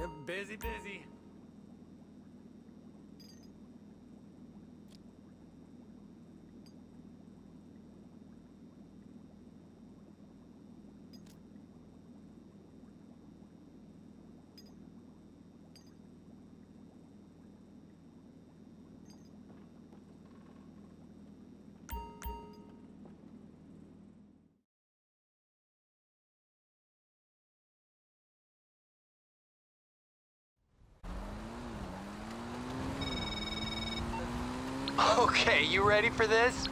Busy, busy. Okay, you ready for this?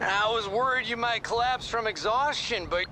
I was worried you might collapse from exhaustion, but